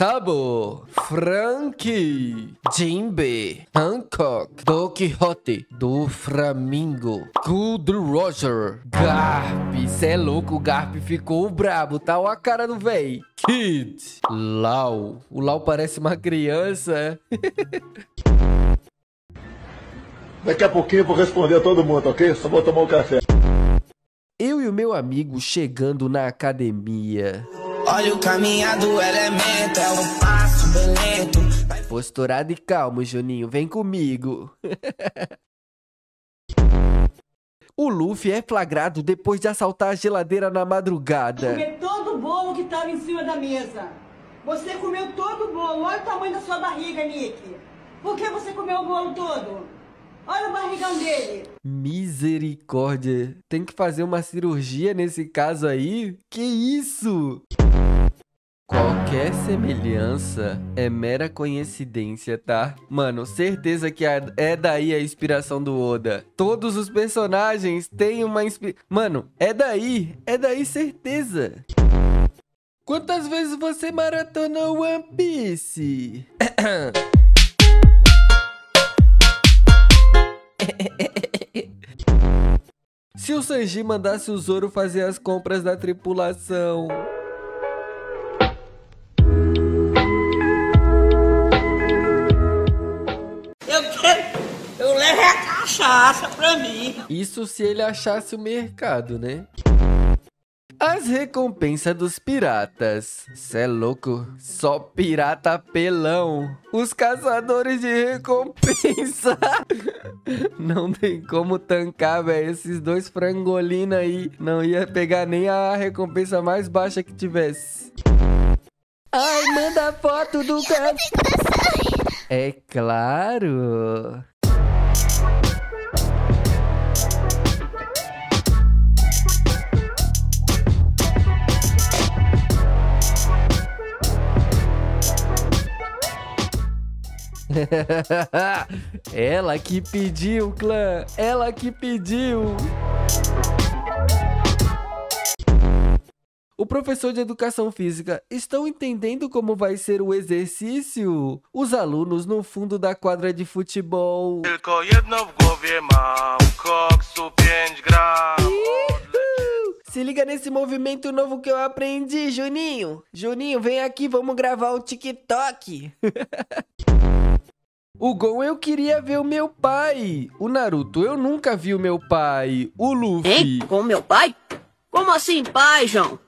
Speaker 1: Sabo, Frank, Jinbe, Hancock, Don Quixote, do Flamingo, Good Roger, Garp, cê é louco, o Garp ficou brabo, tá? Olha a cara do véi. Kid, Lau, o Lau parece uma criança.
Speaker 34: Daqui a pouquinho eu vou responder a todo mundo, ok? Só vou tomar um café.
Speaker 1: Eu e o meu amigo chegando na academia.
Speaker 3: Olha o caminhado, elemento, é um passo bem lento.
Speaker 1: Posturado e calmo, Juninho, vem comigo. o Luffy é flagrado depois de assaltar a geladeira na madrugada.
Speaker 35: Comer todo o bolo que tava em cima da mesa. Você comeu todo o bolo. Olha o tamanho da sua barriga, Nick. Por que você comeu o bolo todo? Olha o barrigão dele.
Speaker 1: Misericórdia. Tem que fazer uma cirurgia nesse caso aí? Que isso? Qualquer semelhança é mera coincidência, tá? Mano, certeza que é daí a inspiração do Oda. Todos os personagens têm uma inspiração. Mano, é daí. É daí certeza. Quantas vezes você maratonou One Piece? Se o Sanji mandasse o Zoro fazer as compras da tripulação.
Speaker 3: Cachaça pra mim.
Speaker 1: Isso se ele achasse o mercado, né? As recompensas dos piratas. Cê é louco, só pirata pelão. Os caçadores de recompensa. Não tem como tancar, velho. Esses dois frangolinos aí não ia pegar nem a recompensa mais baixa que tivesse. Ai, manda foto do cara. É claro. Ela que pediu, clã. Ela que pediu. O professor de educação física estão entendendo como vai ser o exercício? Os alunos no fundo da quadra de futebol.
Speaker 36: Tylko jedno w głowie mam, koksu 5 gram.
Speaker 1: Se liga nesse movimento novo que eu aprendi, Juninho. Juninho, vem aqui, vamos gravar um TikTok. O Gon, eu queria ver o meu pai. O Naruto, eu nunca vi o meu pai. O Luffy.
Speaker 23: Hein? Com meu pai? Como assim, pai, João?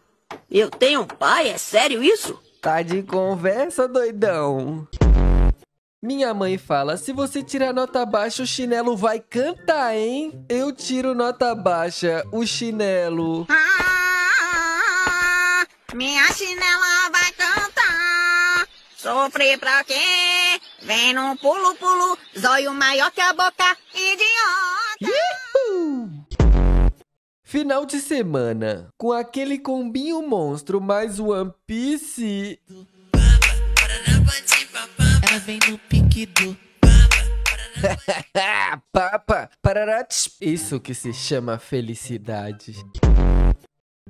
Speaker 23: Eu tenho um pai? É sério isso?
Speaker 1: Tá de conversa, doidão. Minha mãe fala: se você tirar nota baixa, o chinelo vai cantar, hein? Eu tiro nota baixa, o chinelo.
Speaker 23: Minha chinela vai cantar. Sofrer pra quê? Vem num pulo-pulo, zóio maior que a boca, idiota.
Speaker 1: Final de semana, com aquele combinho monstro mais One Piece.
Speaker 37: Ela vem no pique do
Speaker 1: Papa, pararats. Isso que se chama felicidade.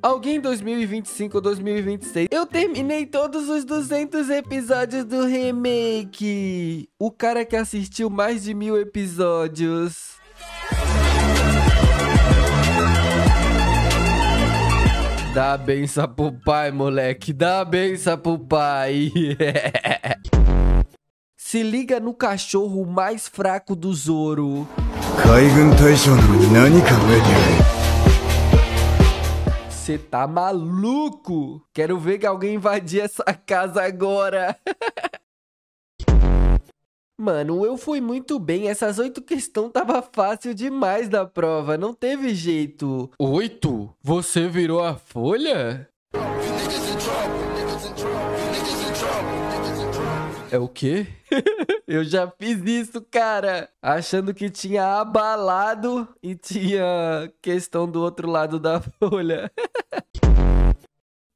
Speaker 1: Alguém 2025 ou 2026. Eu terminei todos os 200 episódios do remake. O cara que assistiu mais de mil episódios. Dá benção pro pai, moleque. Dá benção pro pai. Se liga no cachorro mais fraco do Zoro. Você tá maluco? Quero ver que alguém invadir essa casa agora. Mano, eu fui muito bem. Essas oito questões tava fácil demais da prova. Não teve jeito. Oito? Você virou a folha? É o quê? eu já fiz isso, cara. Achando que tinha abalado e tinha questão do outro lado da folha.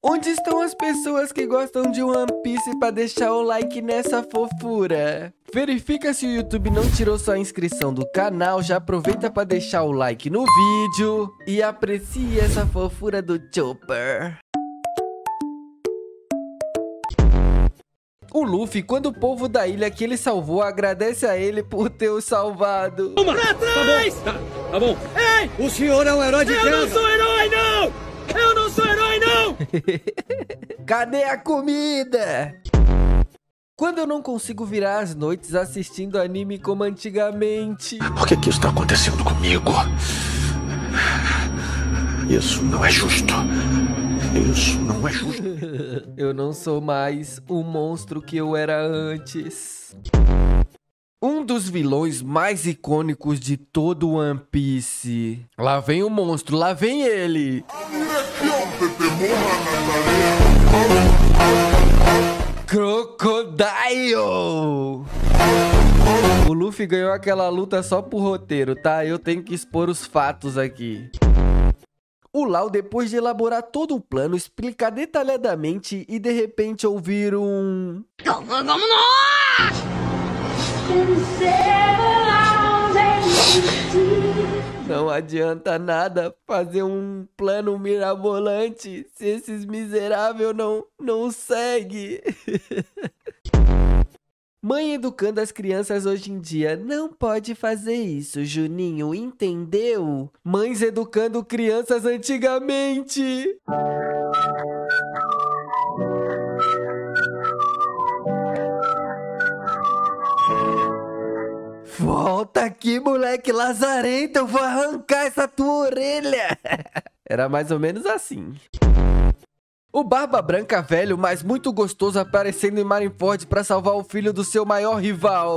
Speaker 1: Onde estão as pessoas que gostam de One Piece para deixar o like nessa fofura? Verifica se o YouTube não tirou sua inscrição do canal, já aproveita para deixar o like no vídeo e aprecie essa fofura do Chopper. O Luffy, quando o povo da ilha que ele salvou agradece a ele por ter o salvado.
Speaker 15: Uma! Pra trás! Tá bom, tá, tá bom. Ei!
Speaker 13: O senhor é um herói de
Speaker 15: Eu
Speaker 13: guerra.
Speaker 15: não sou herói, não! Eu não sou herói, não!
Speaker 1: Cadê a comida? Quando eu não consigo virar as noites assistindo anime como antigamente.
Speaker 22: Por que, que isso está acontecendo comigo? Isso não é justo. Isso não é justo.
Speaker 1: eu não sou mais o monstro que eu era antes. Um dos vilões mais icônicos de todo One Piece. Lá vem o monstro, lá vem ele. Crocodile! O Luffy ganhou aquela luta só por roteiro, tá? Eu tenho que expor os fatos aqui. O Lau, depois de elaborar todo o plano, explicar detalhadamente e de repente ouvir um. Não adianta nada fazer um plano mirabolante se esses miseráveis não, não segue. Mãe educando as crianças hoje em dia não pode fazer isso, Juninho, entendeu? Mães educando crianças antigamente. Volta aqui, moleque lazarento, eu vou arrancar essa tua orelha. Era mais ou menos assim. O Barba Branca velho, mas muito gostoso, aparecendo em Marineford para salvar o filho do seu maior rival.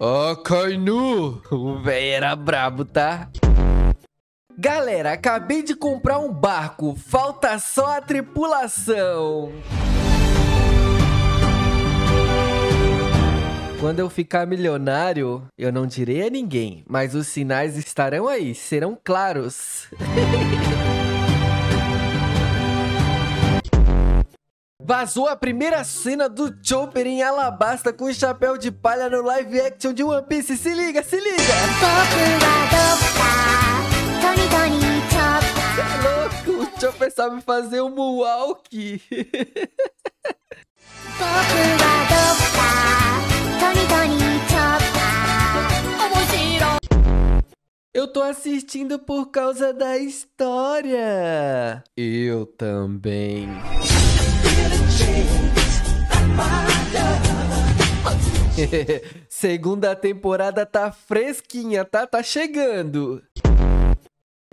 Speaker 1: Ó, Kainu! O velho era brabo, tá? Galera, acabei de comprar um barco, falta só a tripulação. Quando eu ficar milionário, eu não direi a ninguém, mas os sinais estarão aí, serão claros. Vazou a primeira cena do Chopper em Alabasta com o chapéu de palha no live action de One Piece. Se liga, se liga! É louco, o Chopper sabe fazer um moonwalk. assistindo por causa da história. Eu também. Segunda temporada tá fresquinha, tá? Tá chegando.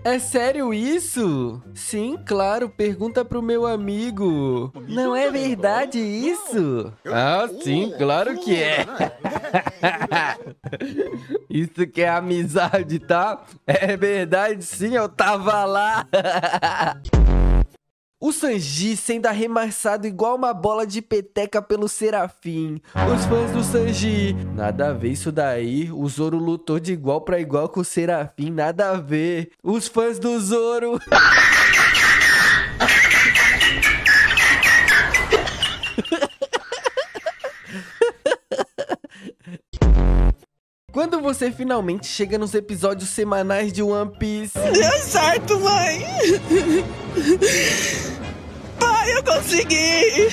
Speaker 1: É sério isso? Sim, claro, pergunta pro meu amigo. Não é verdade isso? Ah, sim, claro que é. Isso que é amizade, tá? É verdade, sim, eu tava lá. O Sanji sendo arremessado igual uma bola de peteca pelo Serafim. Os fãs do Sanji. Nada a ver isso daí. O Zoro lutou de igual para igual com o Serafim. Nada a ver. Os fãs do Zoro. Quando você finalmente chega nos episódios semanais de One Piece?
Speaker 3: Deu certo, mãe! Pai, eu consegui!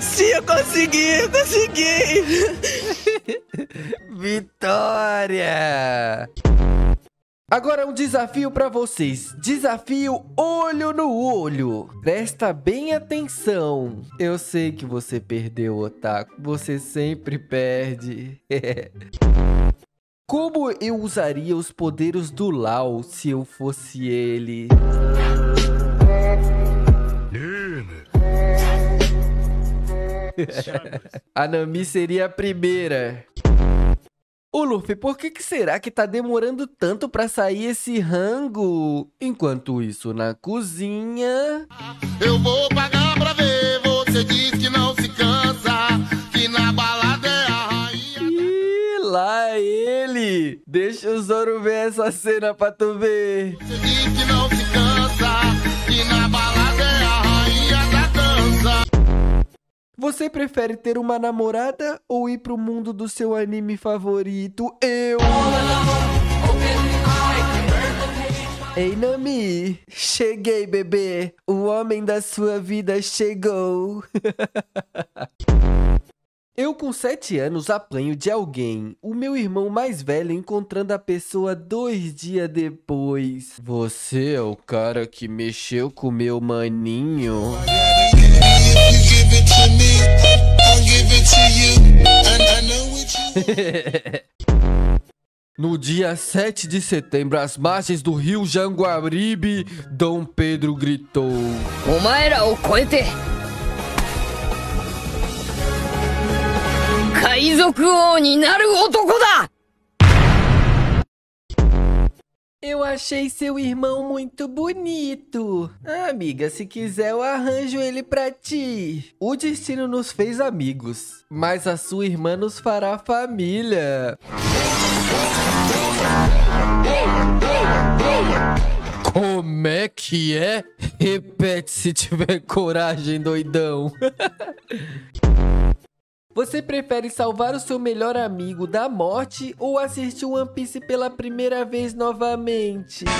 Speaker 3: Sim, eu consegui, eu consegui!
Speaker 1: Vitória! Agora um desafio para vocês. Desafio olho no olho. Presta bem atenção. Eu sei que você perdeu, Otaku. Você sempre perde. Como eu usaria os poderes do Lau se eu fosse ele? a Nami seria a primeira. Ô Luffy, por que, que será que tá demorando tanto pra sair esse rango? Enquanto isso, na cozinha...
Speaker 38: Eu vou pagar pra ver, você diz que não se cansa, que na balada é a rainha...
Speaker 1: Ih, lá ele! Deixa o Zoro ver essa cena pra tu ver.
Speaker 38: Você diz que não se cansa, que na balada é a
Speaker 1: Você prefere ter uma namorada ou ir pro mundo do seu anime favorito? Eu! Ei, Nami! Cheguei, bebê! O homem da sua vida chegou! Eu, com sete anos, apanho de alguém. O meu irmão mais velho encontrando a pessoa dois dias depois. Você é o cara que mexeu com meu maninho? No dia 7 de setembro, às margens do rio Janguaribe, Dom Pedro gritou:
Speaker 39: Omaera o koete! Kaizoku o ni naru otoko da!
Speaker 1: Eu achei seu irmão muito bonito. Ah, amiga, se quiser eu arranjo ele pra ti. O destino nos fez amigos, mas a sua irmã nos fará família. Como é que é? Repete se tiver coragem, doidão. Você prefere salvar o seu melhor amigo da morte ou assistir One Piece pela primeira vez novamente?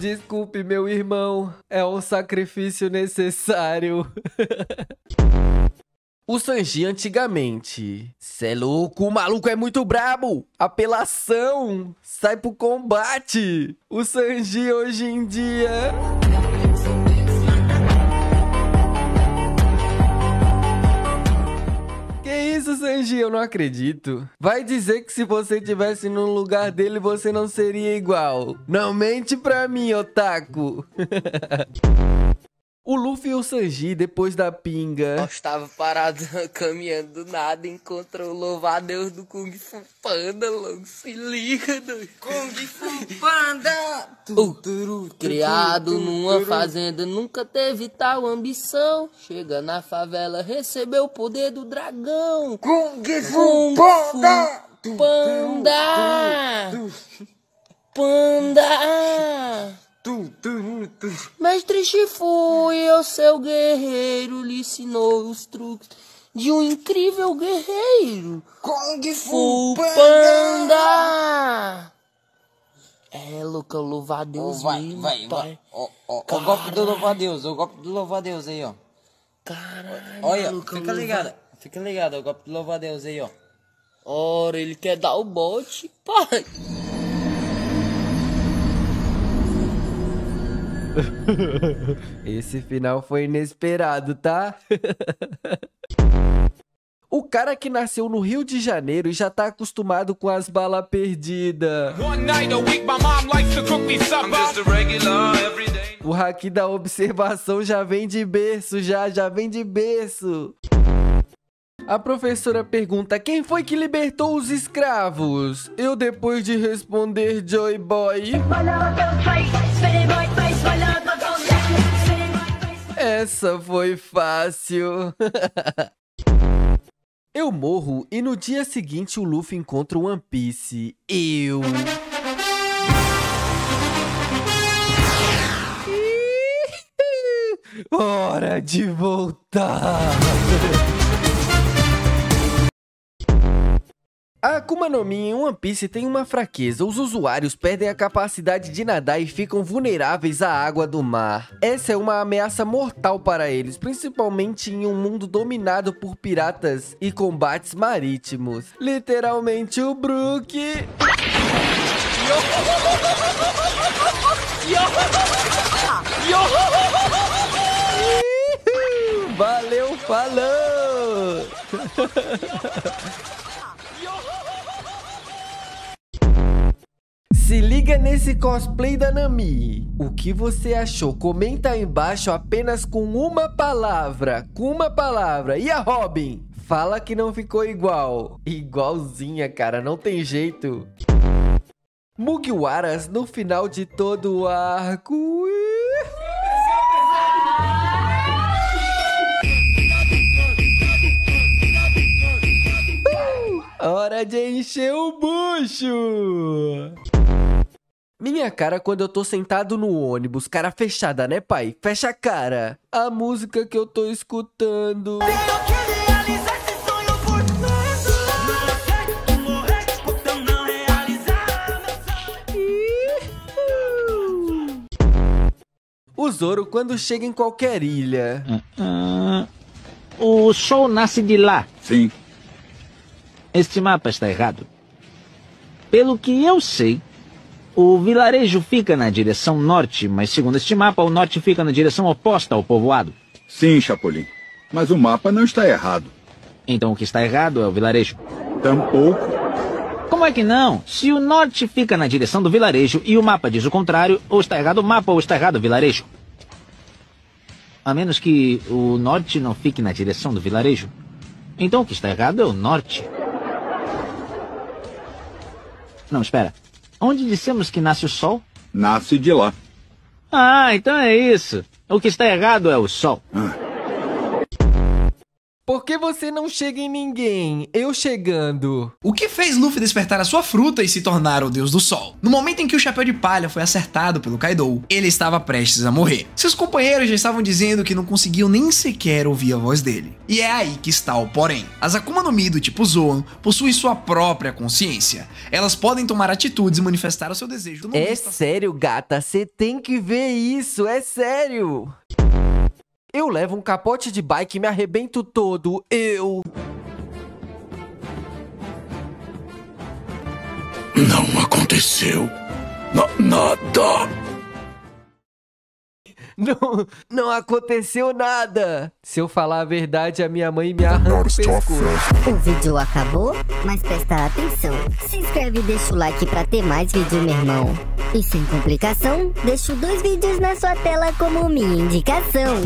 Speaker 1: Desculpe, meu irmão. É um sacrifício necessário. O Sanji antigamente. Cê é louco, o maluco é muito brabo. Apelação. Sai pro combate. O Sanji hoje em dia. Isso, Sanji? Eu não acredito. Vai dizer que se você tivesse no lugar dele, você não seria igual. Não mente pra mim, otaku. O Luffy e o Sanji, depois da pinga.
Speaker 40: Eu estava parado caminhando do nada, encontrou o louva-a-Deus do Kung Fu Panda, logo se liga, doido.
Speaker 31: Kung Fu Panda!
Speaker 40: Criado numa fazenda, nunca teve tal ambição. Chega na favela, recebeu o poder do dragão.
Speaker 31: Kung Fu
Speaker 40: Kung
Speaker 31: Panda!
Speaker 40: Fu Panda! Panda! Mestre Shifu, eu seu guerreiro, lhe ensinou os truques de um incrível guerreiro.
Speaker 31: Kung
Speaker 40: Fu Panda! É, louca, louvar a Deus
Speaker 31: vai,
Speaker 40: mesmo,
Speaker 31: vai, vai.
Speaker 40: pai.
Speaker 31: Ó, ó, ó, o golpe do louva-a-Deus, o golpe do louva-a-Deus aí, ó.
Speaker 40: Caralho,
Speaker 31: Olha,
Speaker 40: louca,
Speaker 31: fica ligado, fica ligado, o golpe do louva-a-Deus aí, ó.
Speaker 40: Ora, ele quer dar o bote, pai.
Speaker 1: Esse final foi inesperado, tá? O cara que nasceu no Rio de Janeiro e já tá acostumado com as balas perdidas. O haki da observação já vem de berço, já, já vem de berço. A professora pergunta quem foi que libertou os escravos? Eu depois de responder Joy Boy. Essa foi fácil. Eu morro e no dia seguinte o Luffy encontra o One Piece. Eu. Hora de voltar. A Akuma no Mi em One Piece tem uma fraqueza. Os usuários perdem a capacidade de nadar e ficam vulneráveis à água do mar. Essa é uma ameaça mortal para eles, principalmente em um mundo dominado por piratas e combates marítimos. Literalmente o Brook. Valeu, falou! Se liga nesse cosplay da Nami. O que você achou? Comenta aí embaixo apenas com uma palavra. Com uma palavra. E a Robin? Fala que não ficou igual. Igualzinha, cara. Não tem jeito. Mugiwaras no final de todo o arco. Hora de encher o bucho! Minha cara quando eu tô sentado no ônibus, cara fechada, né, pai? Fecha a cara. A música que eu tô escutando. O Zoro quando chega em qualquer ilha.
Speaker 22: O sol nasce de lá.
Speaker 41: Sim.
Speaker 22: Este mapa está errado. Pelo que eu sei, o vilarejo fica na direção norte, mas segundo este mapa, o norte fica na direção oposta ao povoado.
Speaker 41: Sim, Chapolin. Mas o mapa não está errado.
Speaker 22: Então o que está errado é o vilarejo.
Speaker 41: Tampouco.
Speaker 22: Como é que não? Se o norte fica na direção do vilarejo e o mapa diz o contrário, ou está errado o mapa ou está errado o vilarejo. A menos que o norte não fique na direção do vilarejo. Então o que está errado é o norte. Não, espera. Onde dissemos que nasce o sol?
Speaker 41: Nasce de lá.
Speaker 22: Ah, então é isso. O que está errado é o sol.
Speaker 1: Por que você não chega em ninguém? Eu chegando.
Speaker 42: O que fez Luffy despertar a sua fruta e se tornar o deus do sol? No momento em que o chapéu de palha foi acertado pelo Kaido, ele estava prestes a morrer. Seus companheiros já estavam dizendo que não conseguiam nem sequer ouvir a voz dele. E é aí que está o porém. As Akuma no Mi do tipo Zoan possuem sua própria consciência. Elas podem tomar atitudes e manifestar o seu desejo.
Speaker 1: É sério, gata. Você tem que ver isso. É sério. Eu levo um capote de bike e me arrebento todo. Eu.
Speaker 13: Não aconteceu na- nada.
Speaker 1: Não, não aconteceu nada. Se eu falar a verdade, a minha mãe me arranca o pescoço.
Speaker 43: O vídeo acabou, mas presta atenção. Se inscreve e deixa o like pra ter mais vídeo, meu irmão. E sem complicação, deixo dois vídeos na sua tela como minha indicação.